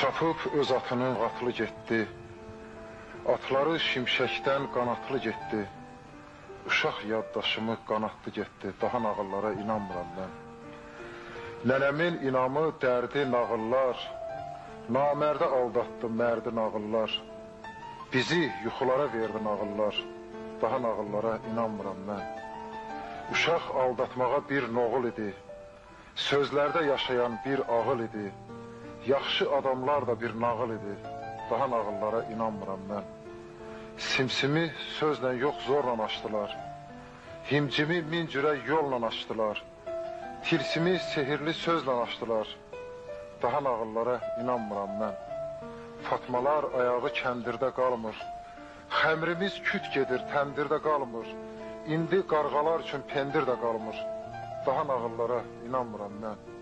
Çapıb öz atını atlı getdi. Atları şimşəkdən qanatlı getdi. Uşaq yaddaşımı qanatlı getdi. Daha nağıllara inanmıram mən. Nənəmin inamı, dərdi, nağıllar. Namərdə aldatdı mərdi nağıllar. Bizi yuxulara verdi nağıllar. Daha nağıllara inanmıram mən. Uşaq aldatmağa bir noğul idi. Sözlərdə yaşayan bir ağıl idi. Yaxşı adamlar da bir nağıl idi. Daha nağıllara inanmıram mən. Simsimi sözlə yox zorla açdılar. Himcimi min cürə yolla açdılar. Tilsimi sehirli sözlə açdılar. Daha nağıllara inanmıram mən. Fatmalar ayağı kəndirdə qalmır. Xəmrimiz küt gedir, təndirdə qalmır. İndi qarğalar üçün pendir də qalmır. Daha nağıllara inanmıram mən.